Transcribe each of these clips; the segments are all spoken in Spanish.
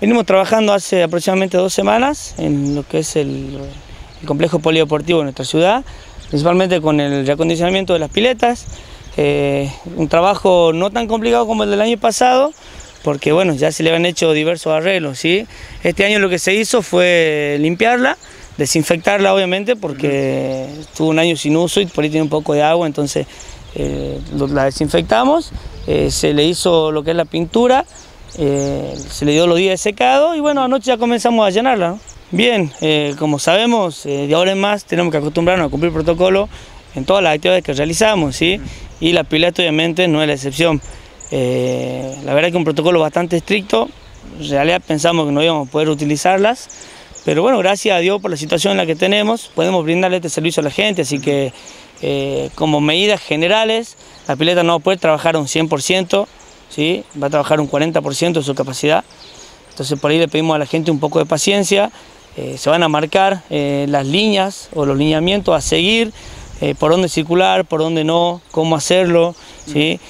Venimos trabajando hace aproximadamente dos semanas en lo que es el, complejo polideportivo de nuestra ciudad, principalmente con el reacondicionamiento de las piletas. Eh, un trabajo no tan complicado como el del año pasado, porque bueno, ya se le habían hecho diversos arreglos. ¿sí? Este año lo que se hizo fue limpiarla, desinfectarla obviamente, porque estuvo un año sin uso y por ahí tiene un poco de agua, entonces eh, la desinfectamos, eh, se le hizo lo que es la pintura, eh, se le dio los días de secado y bueno, anoche ya comenzamos a llenarla. Bien, eh, como sabemos, eh, de ahora en más tenemos que acostumbrarnos a cumplir protocolo en todas las actividades que realizamos, ¿sí? Y la pileta obviamente no es la excepción. la verdad que un protocolo bastante estricto, en realidad pensamos que no íbamos a poder utilizarlas, pero bueno, gracias a Dios por la situación en la que tenemos, podemos brindarle este servicio a la gente, así que como medidas generales, la pileta no va a poder trabajar a un 100%, ¿sí? va a trabajar un 40% de su capacidad. Entonces por ahí le pedimos a la gente un poco de paciencia, eh, se van a marcar eh, las líneas o los lineamientos a seguir, eh, por dónde circular, por dónde no, cómo hacerlo. ¿sí?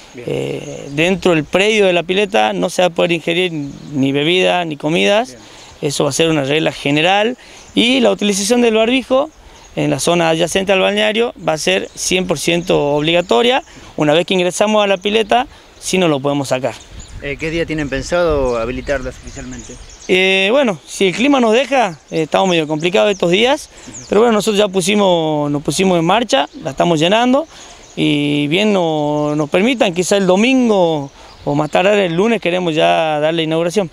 dentro del predio de la pileta no se va a poder ingerir ni bebida ni comidas, eso va a ser una regla general y la utilización del barbijo en la zona adyacente al balneario va a ser 100% obligatoria. Una vez que ingresamos a la pileta, si no lo podemos sacar. Eh, ¿Qué día tienen pensado habilitarlas oficialmente? Eh, bueno, si el clima nos deja, eh, estamos medio complicados estos días, pero bueno, nosotros ya pusimos, nos pusimos en marcha, la estamos llenando y bien nos permitan, quizá el domingo o más tarde el lunes queremos ya dar la inauguración.